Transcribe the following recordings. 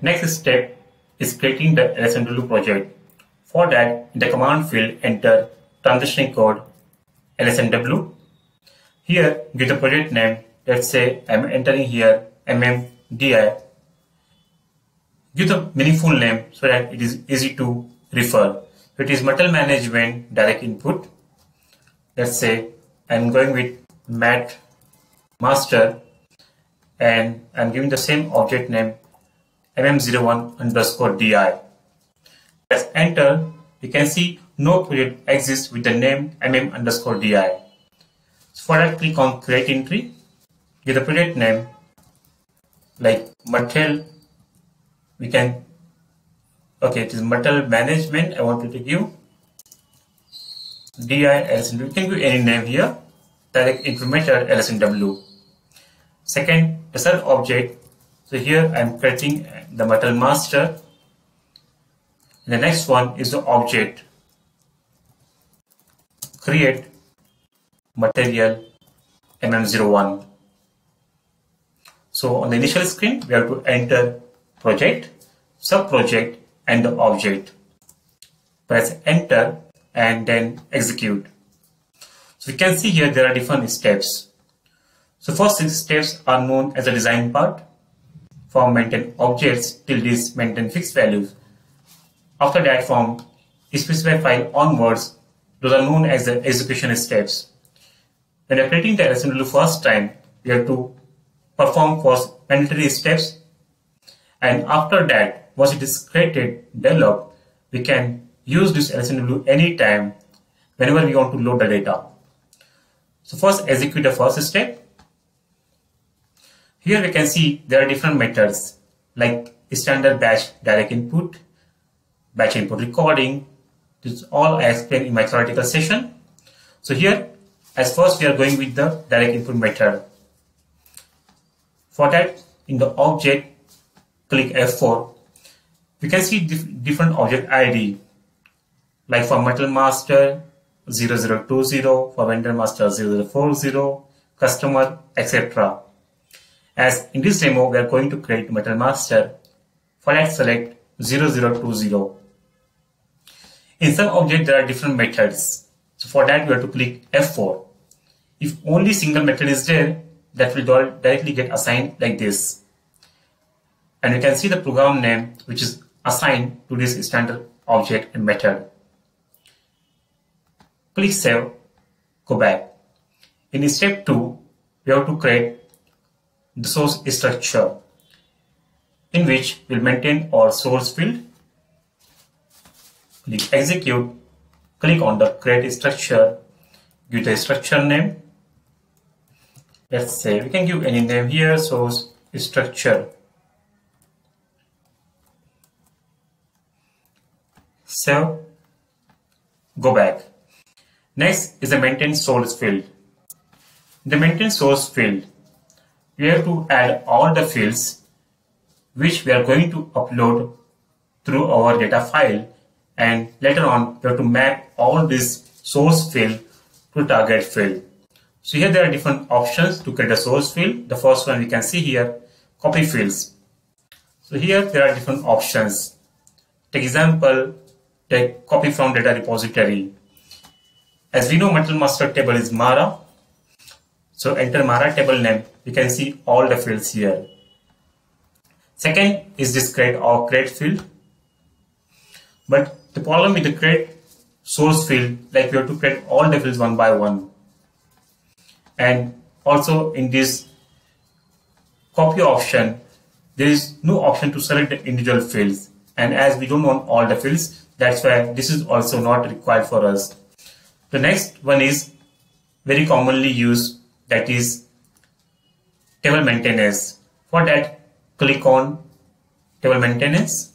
Next step is creating the LSMW project. For that, in the command field, enter transaction code LSMW. Here, give the project name. Let's say I'm entering here MMDI. Give the meaningful name so that it is easy to refer. It is material management direct input. Let's say I'm going with mat master and I'm giving the same object name mm01 underscore di. Press enter, you can see no project exists with the name mm underscore di. So for that, click on create entry, give the project name like metal, we can, okay, it is material management, I want to give DIS, we can give any name here, direct method LSMW. Second, the third object. So here I'm creating the material master. The next one is the object. Create material MM01. So on the initial screen, we have to enter project, sub-project, and the object. Press enter and then execute. So we can see here there are different steps. So first six steps are known as the design part. From maintain objects till this maintain fixed values. After that from specify file onwards, those are known as the execution steps. When operating the LSMW first time, we have to perform first mandatory steps and after that, once it is created, developed, we can use this LSMW anytime whenever we want to load the data. So first execute the first step here we can see there are different methods like standard batch direct input, batch input recording. This all I explained in my theoretical session. So here, as first we are going with the direct input method. For that, in the object, click F4. We can see dif different object ID, like for material master 0020, for vendor master 0040, customer, etc. As in this demo, we are going to create Material Master. For that, select 0020. In some object, there are different methods. So for that, we have to click F4. If only single method is there, that will directly get assigned like this. And you can see the program name, which is assigned to this standard object and method. Click Save, go back. In step 2, we have to create the source structure in which we'll maintain our source field. Click execute, click on the create structure, give the structure name. Let's say we can give any name here, source structure. So go back. Next is the maintain source field. The maintain source field we have to add all the fields which we are going to upload through our data file and later on we have to map all this source field to target field. So here there are different options to create a source field. The first one we can see here, copy fields. So here there are different options. Take example, take copy from data repository. As we know, Material Master table is Mara. So enter Mara table name you can see all the fields here. Second is this create or create field. But the problem with the create source field, like we have to create all the fields one by one. And also in this copy option, there is no option to select the individual fields. And as we don't want all the fields, that's why this is also not required for us. The next one is very commonly used, that is table maintenance. For that, click on table maintenance.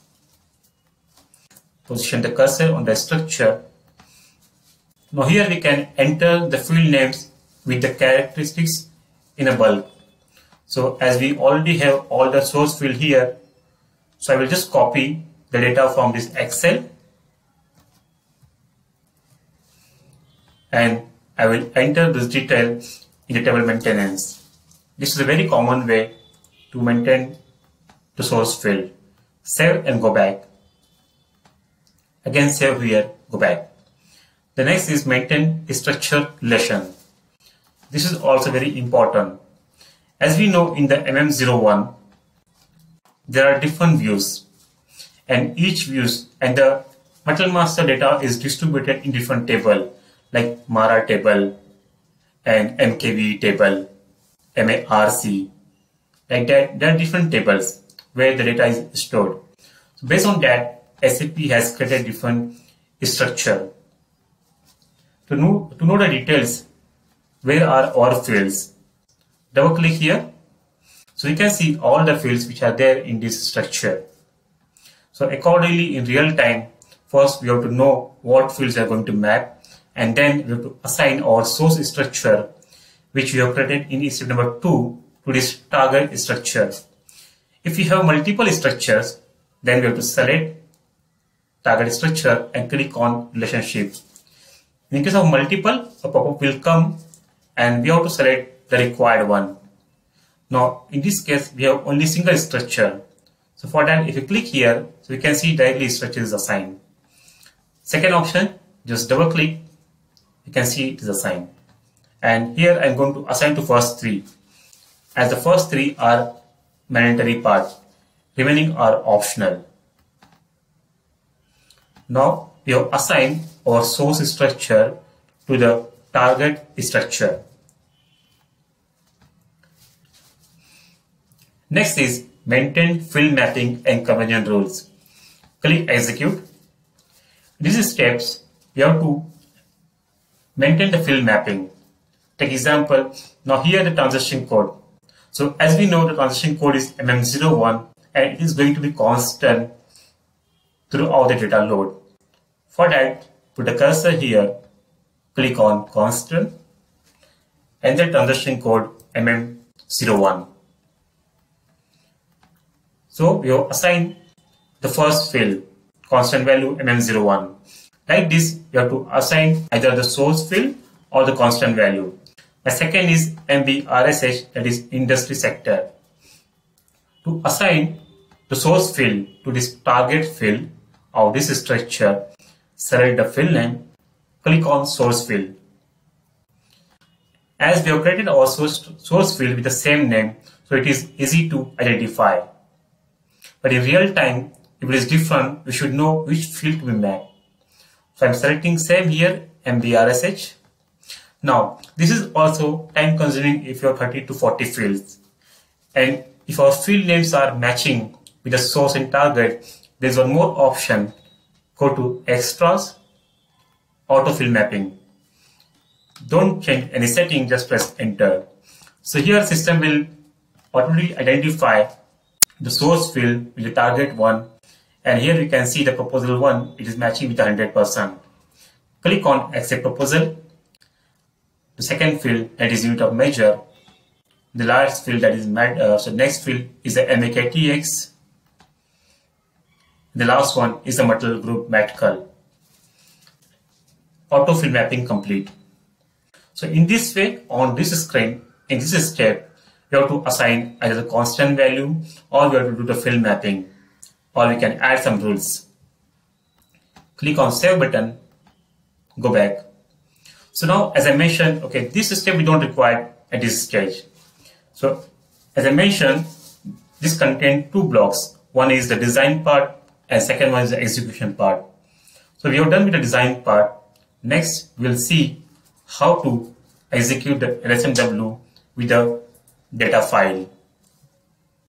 Position the cursor on the structure. Now here we can enter the field names with the characteristics in a bulk. So as we already have all the source field here, so I will just copy the data from this Excel and I will enter this detail in table maintenance. This is a very common way to maintain the source field. save and go back. Again save here, go back. The next is maintain structure relation. This is also very important. As we know in the MM01, there are different views and each views and the material master data is distributed in different table like Mara table and MKV table, MARC. Like that, there are different tables where the data is stored. So based on that, SAP has created different structure. To know, to know the details, where are our fields? Double click here. So you can see all the fields which are there in this structure. So accordingly in real time, first we have to know what fields are going to map and then we have to assign our source structure which we have created in step number 2 to this target structure. If we have multiple structures, then we have to select target structure and click on relationship. In case of multiple, a pop-up will come and we have to select the required one. Now, in this case, we have only single structure. So for that, if you click here, so can see directly structure is assigned. Second option, just double click, you can see it is assigned. And here I'm going to assign to first three. As the first three are mandatory part, remaining are optional. Now we have assigned our source structure to the target structure. Next is maintain field mapping and conversion rules. Click execute. These steps you have to maintain the field mapping. Take example, now here the transaction code. So as we know the transaction code is MM01 and it is going to be constant throughout the data load. For that, put the cursor here, click on constant, and the transaction code MM01. So we have assigned the first field, constant value MM01. Like this, you have to assign either the source field or the constant value. The second is MBRSH, that is industry sector. To assign the source field to this target field of this structure, select the field name, click on source field. As we have created our source, source field with the same name, so it is easy to identify. But in real time, if it is different, we should know which field to be mapped. So I'm selecting same here, MBRSH. Now, this is also time consuming if you have 30 to 40 fields. And if our field names are matching with the source and target, there's one more option. Go to extras, Auto autofill mapping. Don't change any setting, just press enter. So here system will automatically identify the source field with the target one and here you can see the proposal one, it is matching with 100%. Click on accept proposal. The second field that is unit of measure. The last field that is uh, so next field is the MAKTX. The last one is the material group MATKL. Autofill mapping complete. So in this way, on this screen, in this step, you have to assign either the constant value or you have to do the field mapping or we can add some rules. Click on save button, go back. So now, as I mentioned, okay, this step we don't require at this stage. So as I mentioned, this contains two blocks. One is the design part and second one is the execution part. So we have done with the design part. Next, we'll see how to execute the LSMW with the data file.